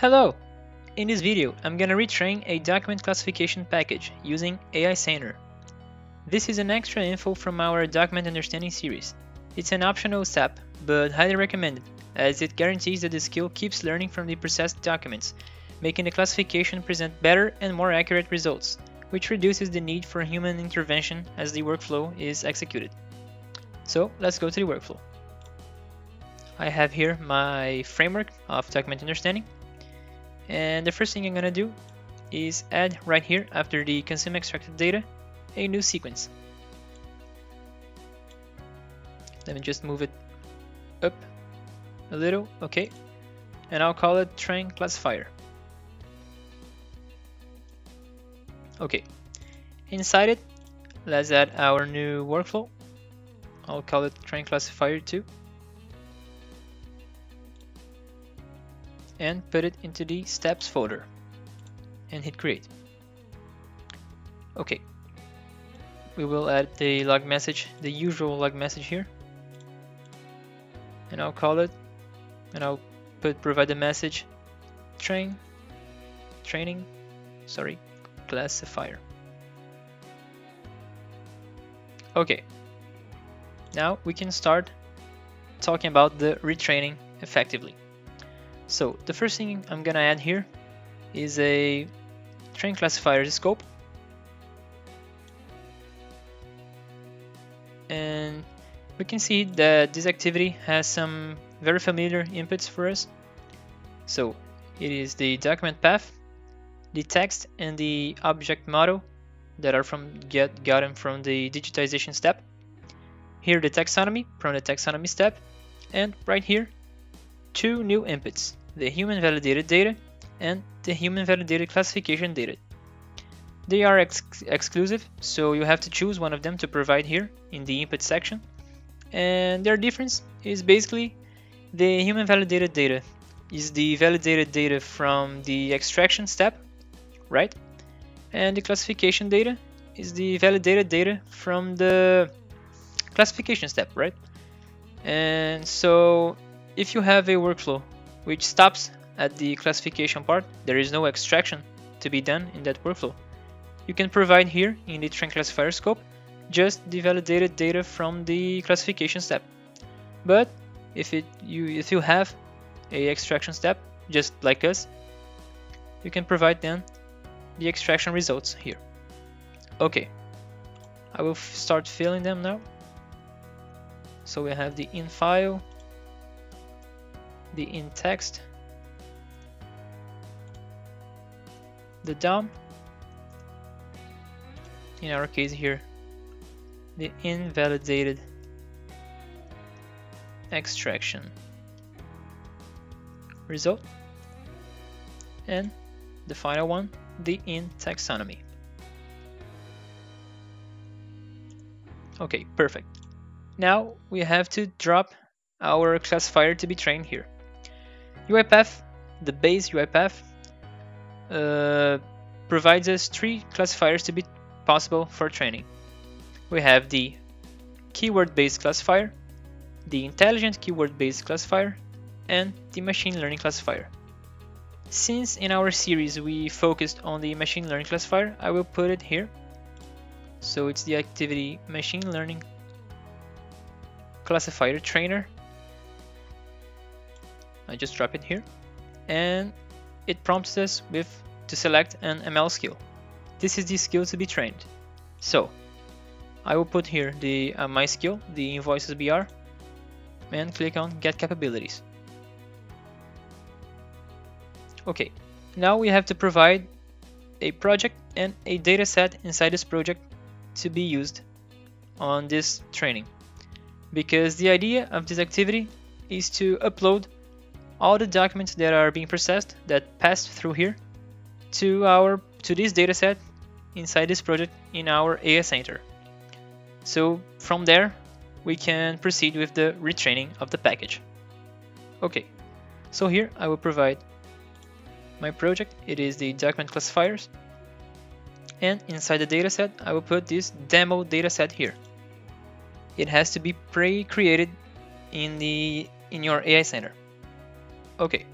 Hello! In this video, I'm gonna retrain a document classification package using AI Center. This is an extra info from our document understanding series. It's an optional step, but highly recommended, as it guarantees that the skill keeps learning from the processed documents, making the classification present better and more accurate results, which reduces the need for human intervention as the workflow is executed. So let's go to the workflow. I have here my framework of document understanding and the first thing I'm gonna do is add right here after the consume extracted data a new sequence. Let me just move it up a little, okay. And I'll call it train classifier. Okay, inside it, let's add our new workflow. I'll call it train classifier 2. And put it into the steps folder and hit create. Okay, we will add the log message, the usual log message here, and I'll call it, and I'll put provide the message train, training, sorry, classifier. Okay, now we can start talking about the retraining effectively. So the first thing I'm gonna add here is a train classifier scope. And we can see that this activity has some very familiar inputs for us. So it is the document path, the text and the object model that are from get gotten from the digitization step. Here the taxonomy from the taxonomy step and right here two new inputs the human validated data and the human validated classification data. They are ex exclusive, so you have to choose one of them to provide here in the input section. And their difference is basically the human validated data is the validated data from the extraction step, right? And the classification data is the validated data from the classification step, right? And so if you have a workflow which stops at the classification part. There is no extraction to be done in that workflow. You can provide here in the train classifier scope just the validated data from the classification step. But if it you if you have a extraction step just like us, you can provide then the extraction results here. Okay, I will start filling them now. So we have the in file, the in text, the DOM, in our case here, the invalidated extraction result, and the final one, the in taxonomy. Okay, perfect. Now we have to drop our classifier to be trained here. UiPath, the base UiPath, uh, provides us three classifiers to be possible for training. We have the keyword-based classifier, the intelligent keyword-based classifier, and the machine learning classifier. Since in our series we focused on the machine learning classifier, I will put it here. So it's the activity machine learning classifier trainer I just drop it here and it prompts us with to select an ML skill. This is the skill to be trained. So I will put here the uh, my skill, the invoices BR, and click on get capabilities. Okay, now we have to provide a project and a dataset inside this project to be used on this training. Because the idea of this activity is to upload all the documents that are being processed that passed through here to our to this dataset inside this project in our AI Center. So from there, we can proceed with the retraining of the package. Okay, so here I will provide my project. It is the document classifiers. And inside the dataset, I will put this demo dataset here. It has to be pre-created in the in your AI Center. Okay.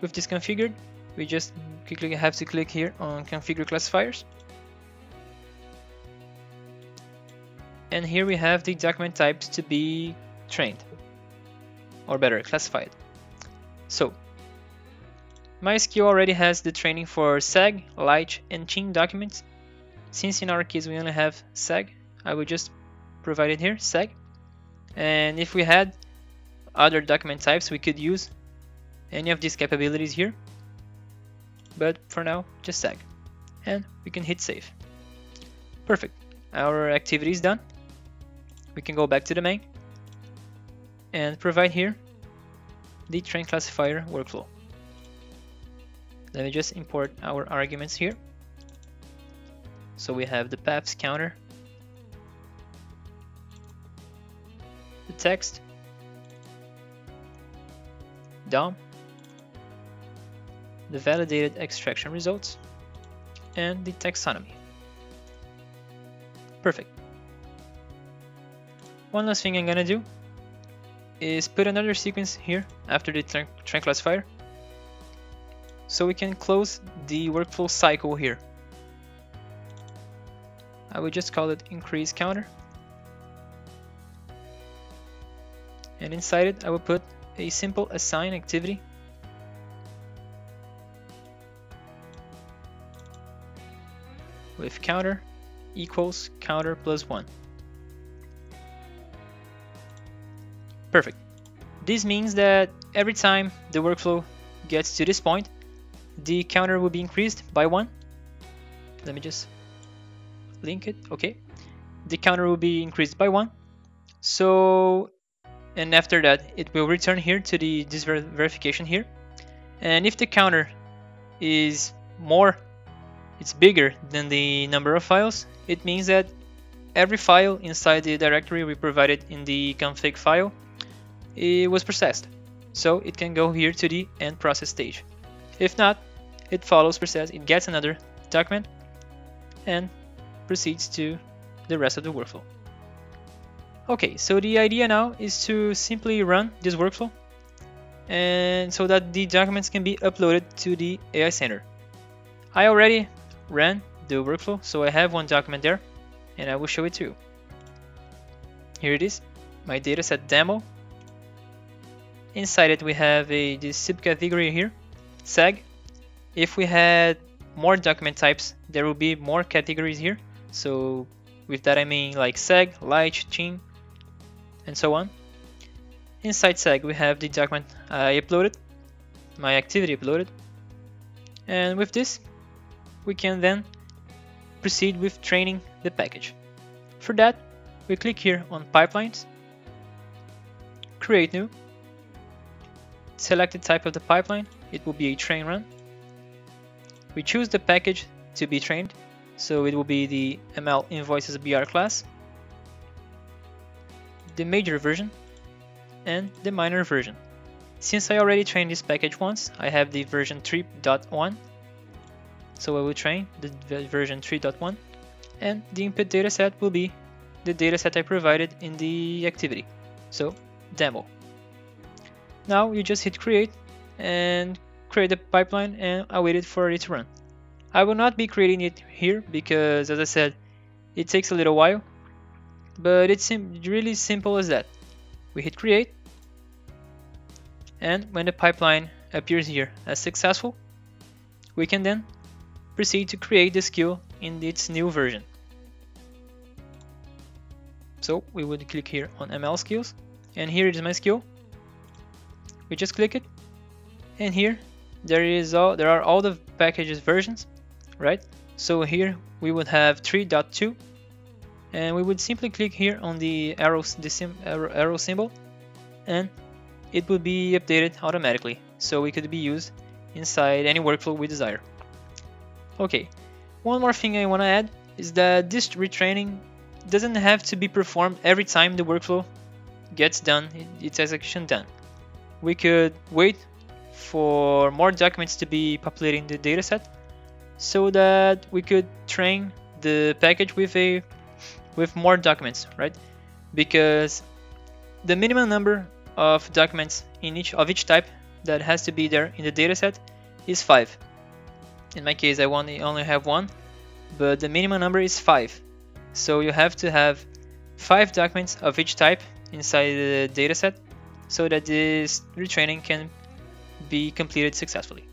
with this configured, we just quickly have to click here on configure classifiers. And here we have the document types to be trained, or better, classified. So, my skill already has the training for SAG, Lite, and Chin documents. Since in our case we only have SAG, I will just provide it here, SAG. And if we had other document types, we could use any of these capabilities here. But for now, just SAG. And we can hit save. Perfect. Our activity is done. We can go back to the main and provide here the train classifier workflow. Let me just import our arguments here. So we have the paths counter, the text, DOM, the validated extraction results, and the taxonomy. Perfect. One last thing I'm gonna do is put another sequence here after the train classifier so we can close the workflow cycle here. I will just call it increase counter and inside it I will put a simple assign activity with counter equals counter plus 1. Perfect. This means that every time the workflow gets to this point, the counter will be increased by 1. Let me just link it. Okay. The counter will be increased by 1. So, and after that, it will return here to the this ver verification here. And if the counter is more, it's bigger than the number of files, it means that every file inside the directory we provided in the config file it was processed. So it can go here to the end process stage. If not, it follows process, it gets another document and proceeds to the rest of the workflow. Okay, so the idea now is to simply run this workflow and so that the documents can be uploaded to the AI Center. I already ran the workflow, so I have one document there and I will show it to you. Here it is, my dataset demo Inside it we have a this subcategory here, SAG. If we had more document types, there will be more categories here. So with that I mean like SAG, Lite, Chin, and so on. Inside SAG we have the document I uploaded, my activity uploaded. And with this, we can then proceed with training the package. For that, we click here on Pipelines, Create New, select the type of the pipeline, it will be a train run. We choose the package to be trained, so it will be the ML invoices BR class, the major version, and the minor version. Since I already trained this package once, I have the version 3.1, so I will train the version 3.1, and the input dataset will be the dataset I provided in the activity, so demo. Now you just hit create and create a pipeline and I waited for it to run. I will not be creating it here because as I said, it takes a little while, but it's sim really simple as that. We hit create. And when the pipeline appears here as successful, we can then proceed to create the skill in its new version. So we would click here on ML skills. And here is my skill. We just click it. And here there is all there are all the packages versions right? So here we would have 3.2 and we would simply click here on the arrow the arrow, uh, arrow symbol and it would be updated automatically. So it could be used inside any workflow we desire. Okay one more thing I want to add is that this retraining doesn't have to be performed every time the workflow gets done its execution done. We could wait for more documents to be populating the dataset so that we could train the package with a with more documents, right? Because the minimum number of documents in each of each type that has to be there in the dataset is 5. In my case I only have one, but the minimum number is 5. So you have to have 5 documents of each type inside the dataset so that this retraining can be completed successfully.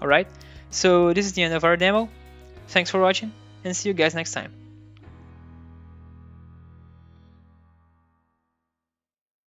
Alright, so this is the end of our demo. Thanks for watching and see you guys next time.